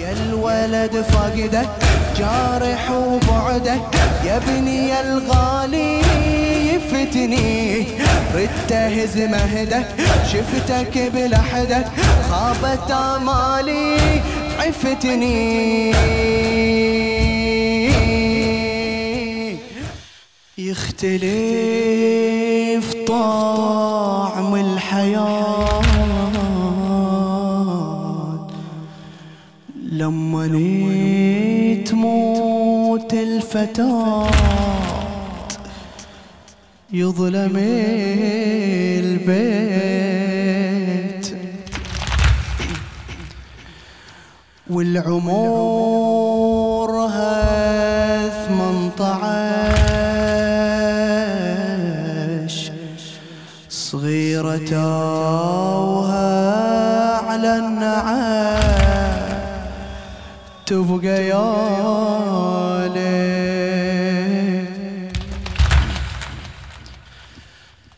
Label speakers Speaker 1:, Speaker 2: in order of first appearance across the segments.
Speaker 1: يا الولد فقدك جارح وبعدك يا ابني الغالي يفتني ردت اهز مهدك شفتك بلحدك خابت آمالي عفتني. يختلف طعم الحياة. لما تموت الفتاة يظلم البيت. والعمر هث منطعش صغيرة توها على النعام تبقى يا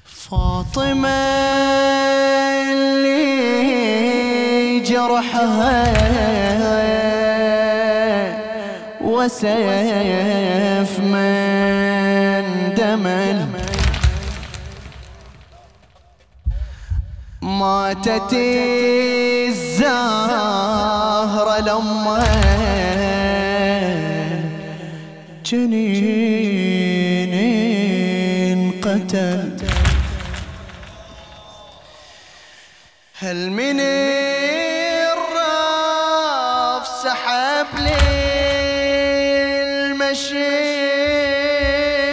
Speaker 1: فاطمة اللي جرحها وسيف من دمل ماتت الزهرة لما جنين قتل. هل من الرف سحب لي المشي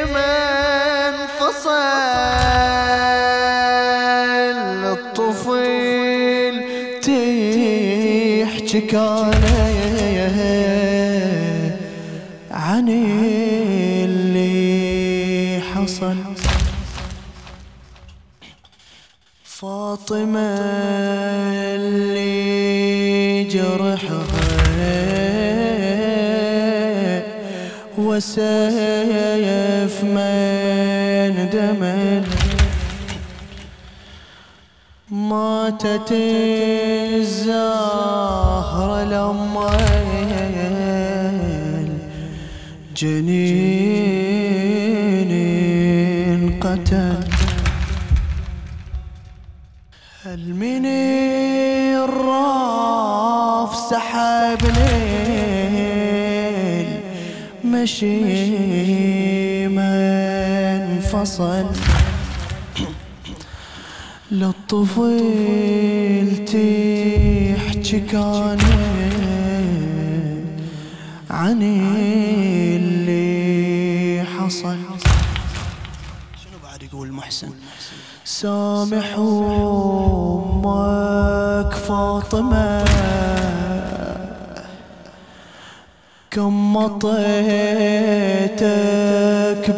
Speaker 1: من فصل الطفل تحكي حصل فاطمة اللي جرحها وسيف من دمل ماتت الزهرة لما جنين قتل هل من الراف سحب ليل مشي من فصل للطفل تحكي كانت عن اللي حصل. شنو بعد يقول محسن سامح أمك فاطمة. كم مطيتك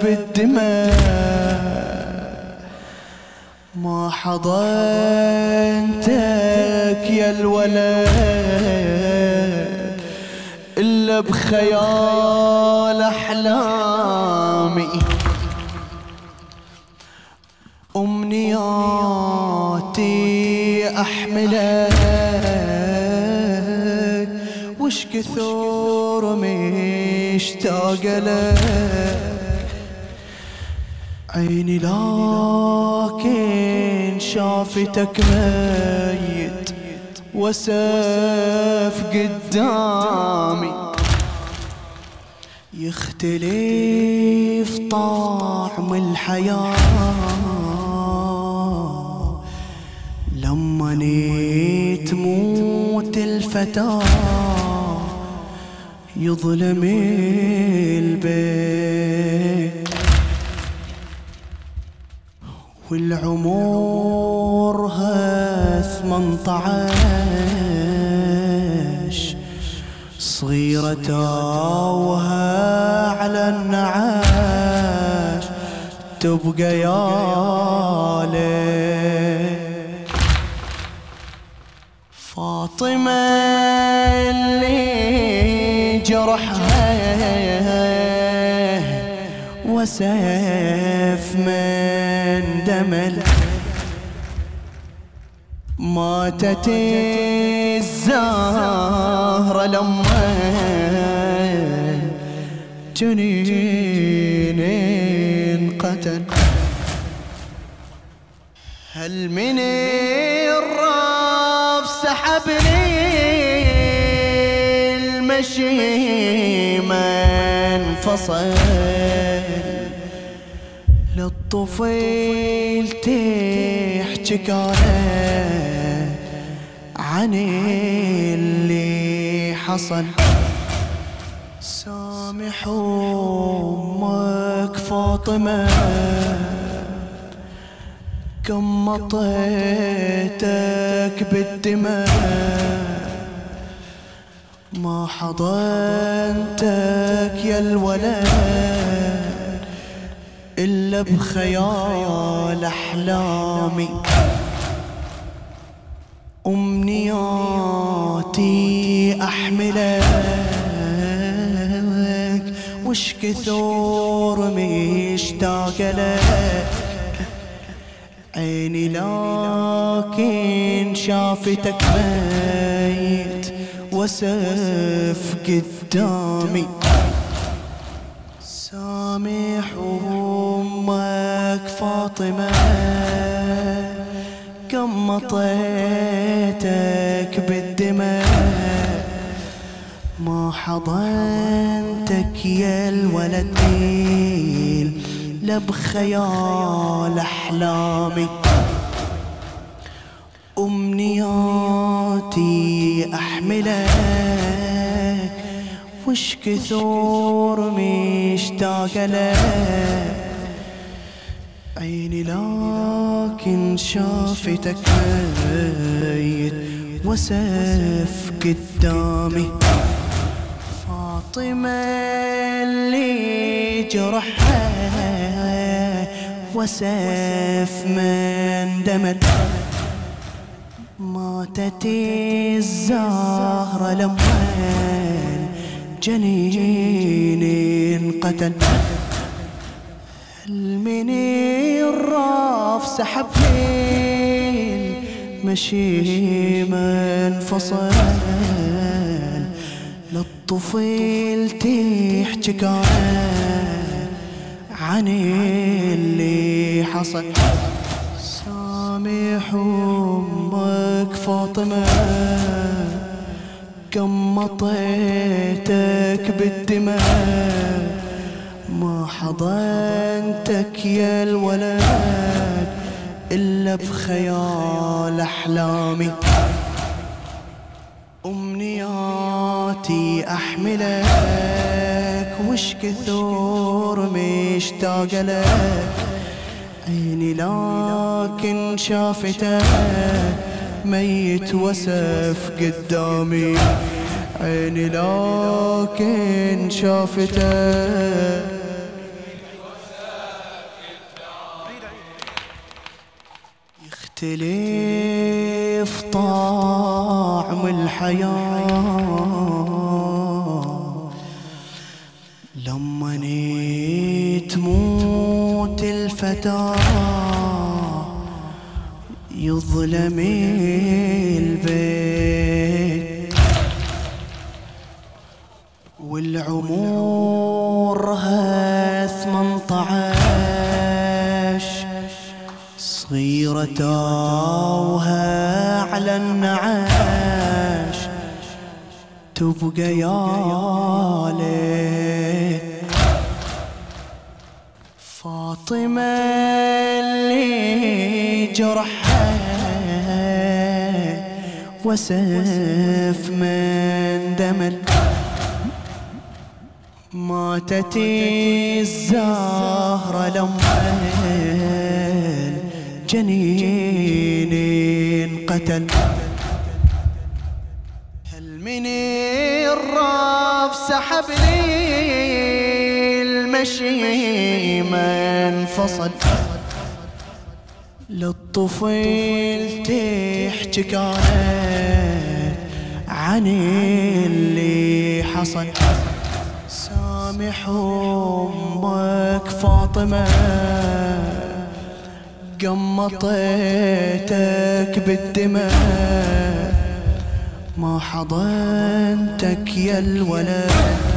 Speaker 1: بالدماء. ما حضنتك يا الولد إلا بخيال أحلامي أمنياتي أحملك. وش كثر مشتاق لك. عيني لكن شافتك ميت. وسف قدامي. يختلف طعم الحياة. تموت الفتاة يظلم البيت. والعمر هث منطعش صغيرة توها على النعاش تبقى يا ليل. فاطمة اللي جرحها وسيف من دمل ماتت الزهرة لما جنين قتل هل من الرف سحبني المشي من فصل للطفيل تحكي كانت عن اللي حصل. سامح أمك فاطمة. كم مطيتك بالدماء؟ ما حضنتك يا الولد إلا بخيال أحلامي. أمنياتي أحملك وش كثور مشتاق لك؟ عيني لكن شافتك ميت وسف قدامي. سامح أمك فاطمة كم مطيتك بالدماء ما حضنتك يا الولد لا بخيال أحلامي. أمنياتي أحملك وش كثور مشتاق لك. عيني لكن شافتك ميت وسف قدامي. فاطمة اللي جرحها وسف من دمت ماتت الزهرة لما جنين قتل. من الراف سحب مشي من فصل للطفيل تحكي كان عن اللي حصل. سامح أمك فاطمة كم مطيتك بالدماء. ما حضنتك يا الولد إلا بخيال أحلامي. أمنياتي أحملك. وش كثور مشتاق لك عيني لكن شافتك ميت وسف قدامي. عيني لكن شافتك يختلف طعم الحياة. لما تموت الفتاة يظلم البيت. والعمور ها ثمنطعش صغيرة تاوها على النعاش. تبقى يا ليت فاطمة اللي جرحها وسف من دمل ماتت الزهرة لما جنين قتل هل من الراف سحب لي المشي من فصل للطفل تحكي كانت عن اللي حصل. سامح أمك فاطمة قمطيتك بالدماء. ما حضنتك يا الولد.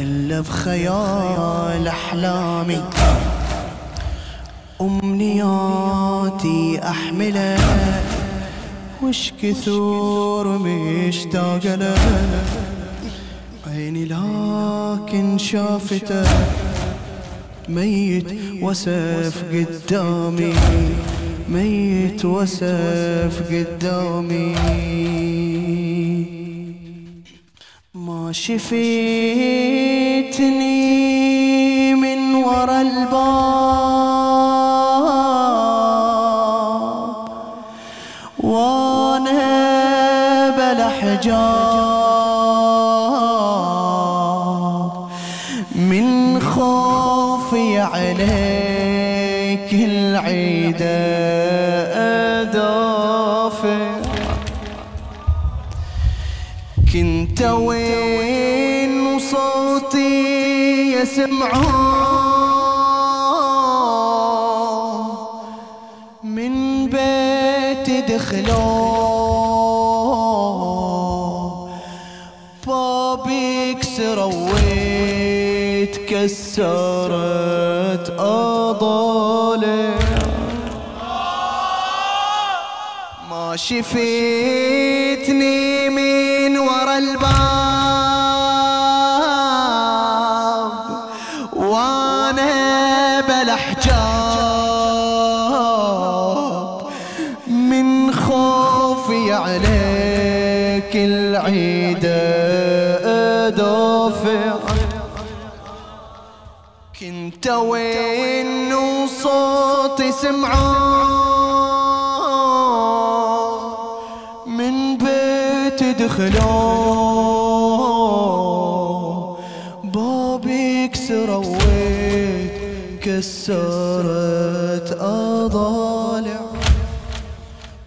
Speaker 1: إلا بخيال أحلامي. أمنياتي أحملها وش كثور مشتاق لها عيني لكن شافته ميت وسف قدامي. ميت وسف قدامي. شفيتني من ورا الباب. يسمعون من بيت دخلوا بابك سرويت كسرت أضالي. ما شفيتني كنت وين وصوتي سمعان من بيت دخلوا بابك سرويت كسرت أضالع.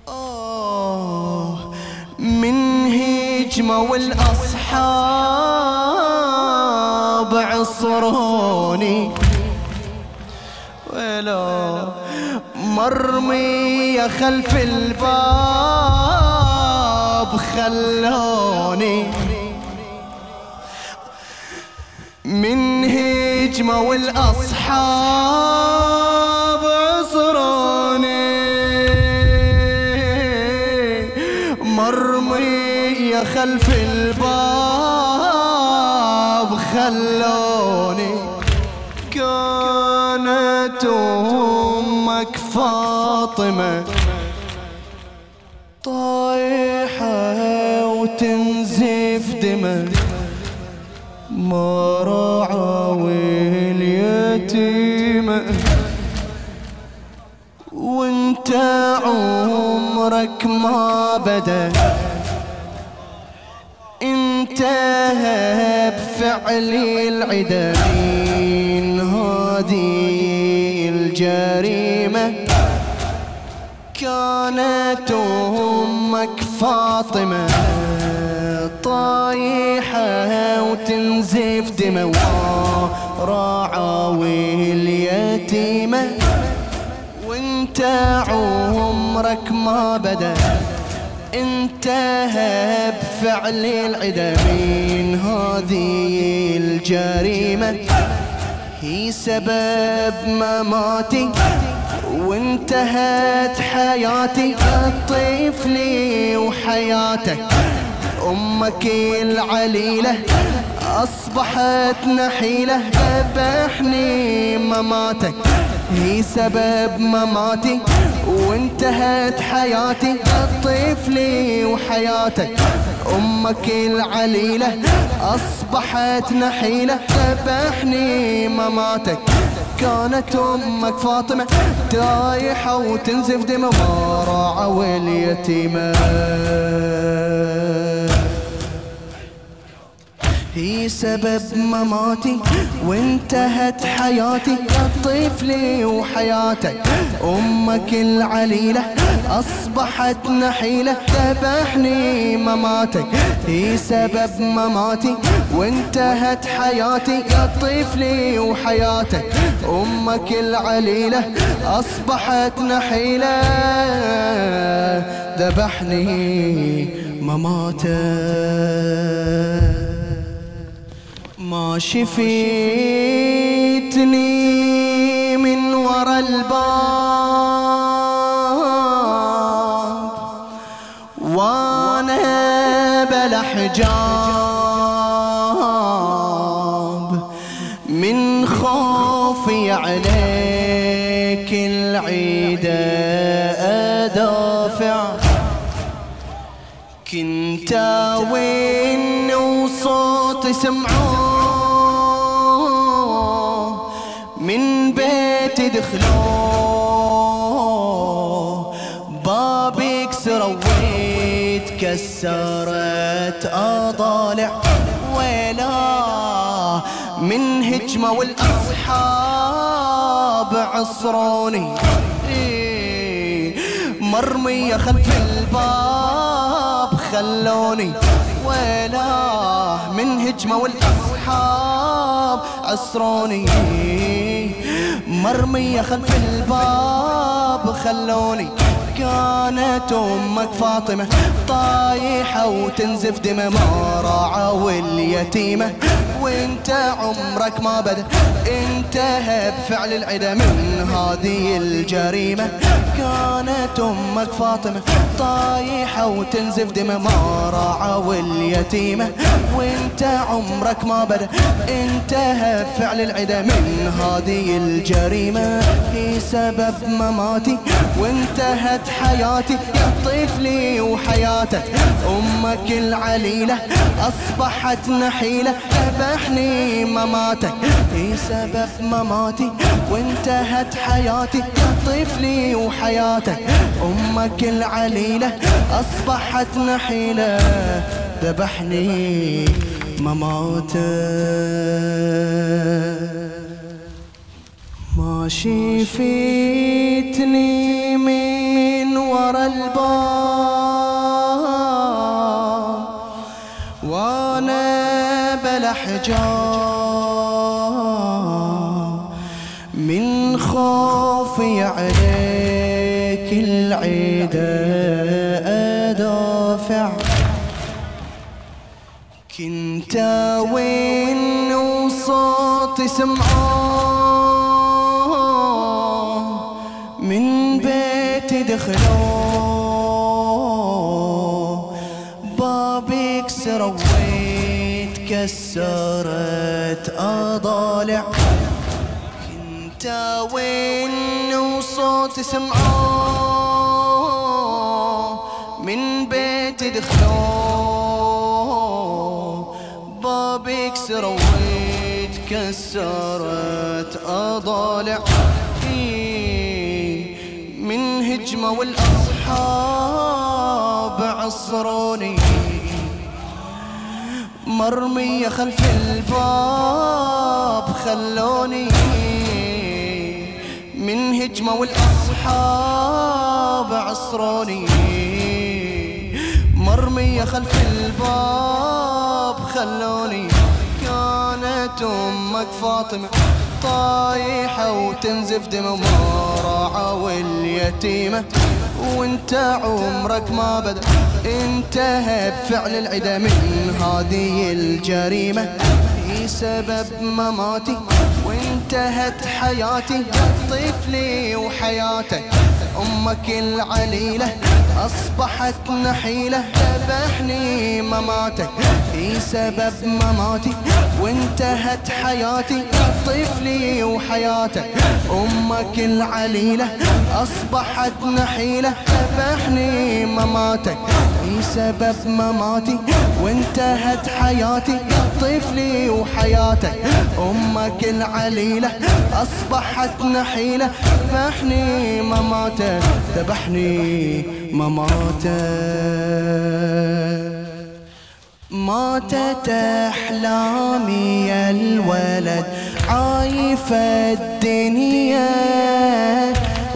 Speaker 1: آه من هجمة والأصحاب عصروني ولا مرمية خلف الباب خلوني. من هجمة والأصحاب فاطمة. طايحة وتنزف دمك ما راعوا اليتيمة وانت عمرك ما بدأ. انتهى بفعل العدا. هذه الجريمة. كانت أمك فاطمة طايحة وتنزف دمى راعاوي اليتيمة وانت عمرك ما بدا. انتهى بفعل العدا من هذه الجريمة. هي سبب مماتي. وانتهت حياتي طفلي وحياتك. أمك العليلة أصبحت نحيلة ذبحني مماتك. هي سبب مماتي وانتهت حياتي طفلي وحياتك. أمك العليلة أصبحت نحيلة ذبحني مماتك. كانت أمك فاطمة تايحة وتنزف دمى ما راعوا اليتيمة هي سبب مماتي وانتهت حياتي طفلي وحياتك أمك العليلة أصبحت نحيلة ذبحني مماتك. هي سبب مماتي وانتهت حياتي. يا طفلي وحياتك أمك العليلة. أصبحت نحيلة ذبحني مماتك. ما شفيتني من ورا الباب. كنت وين وصوت سمعون من بيت دخلوا بابي كسروا ويتكسرت أضالع ويلا. من هجمة والأصحاب عصروني. مرمية خلف الباب. خلوني ويلا من هجمة والأصحاب عصروني. مرمية خلف الباب خلوني. كانت أمك فاطمة طايحة وتنزف دم ما واليتيمة. وانت عمرك ما بدا انتهى بفعل العدا من هذه الجريمة. كانت أمك فاطمة طايحة وتنزف دم ما واليتيمة. وانت عمرك ما بدا انتهى بفعل العدا من هذه الجريمة. هي سبب مماتي وانتهت حياتي. يا طفلي وحياتك. أمك العليلة أصبحت نحيلة. ذبحني مماتك هي سبب مماتي وانتهت حياتي. يا طفلي وحياتك أمك العليلة أصبحت نحيلة. ذبحني مماتك ما شفيتني من ورا الباب. حجاب من خوفي عليك العيد أدافع. كنت وين وصوتي سمعوه ويتكسرت أضالع. كنت وين وصوتي سمعوه من بيتي دخلوه بابي كسروا ويتكسرت أضالع. من هجمة والأصحاب عصروني. مرمية خلف الباب خلوني من هجمة والأصحاب عصروني. مرمية خلف الباب خلوني. كانت أمك فاطمة. طايحة وتنزف دم مراعة واليتيمة وانت عمرك ما بدا انتهى بفعل العدا من هذه الجريمة. هي سبب مماتي وانتهت حياتي طفلي وحياتك أمك العليلة أصبحت نحيلة. ذبحني مماتك هي سبب مماتي. وانتهت حياتي طفلي وحياتك. أمك العليلة أصبحت نحيلة. ذبحني مماتك هي سبب مماتي. وانتهت حياتي طفلي وحياتك. أمك العليلة أصبحت نحيلة. ذبحني مماتك. ذبحني مماتك ماتت أحلامي يا الولد عايف الدنيا.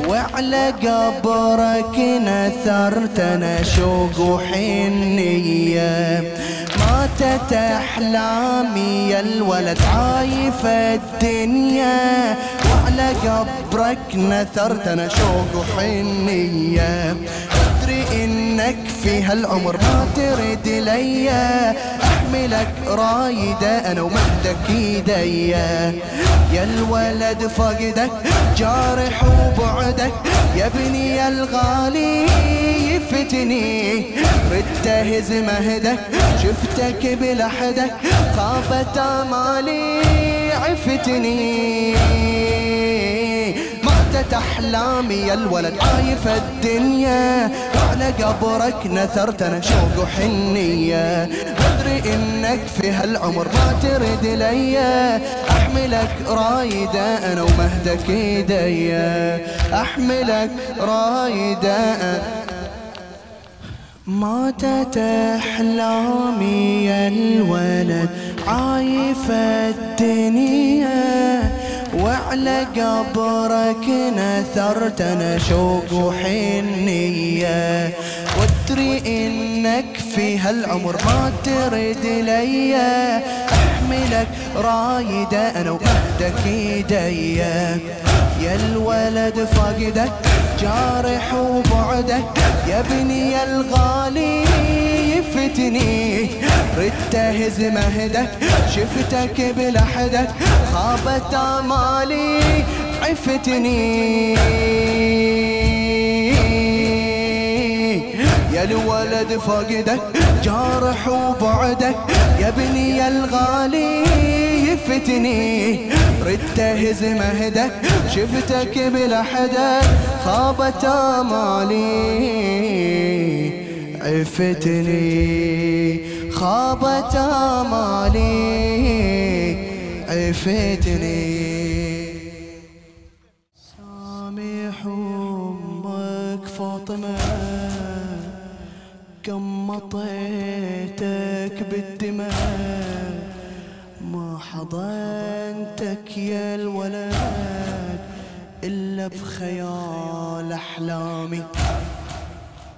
Speaker 1: وعلى قبرك نثرتنا شوق وحنية. ماتت أحلامي يا الولد عايف الدنيا. وعلى قبرك نثرتنا شوق وحنية. أدري إنك في هالعمر ما ترد ليا. أحملك رايدة أنا ومهدك إيديا. يا الولد فقدك جارح وبعدك. يا ابني الغالي يفتني. ردت هز مهدك شفتك بلحدك. خابت امالي عفتني. ماتت أحلامي يا الولد. عايف الدنيا. على قبرك نثرت أنا شوق وحنيه أدري إنك في هالعمر ما ترد ليا أحملك رايدة أنا ومهدك ايديا أحملك رايدة ماتت أحلامي يا الولد. عايف الدنيا. وعلى قبرك نثرت أنا شوق وحنيه وادري إنك في هالعمر ما ترد ليا أحملك رايدة أنا ومهدك ايديا يا الولد فقدك جارح وبعدك يا ابني الغالي. يفتني ردت هز مهدك شفتك بلحدك خابت امالي عفتني. يا الولد فقدك جارح وبعدك يا ابني الغالي يفتني. ردت هز مهدك شفتك بلحدك خابت امالي عفتني خابت أمالي عفتني سامح أمك فاطمة كم مطيتك بالدماء. ما حضنتك يا الولد إلا بخيال أحلامي.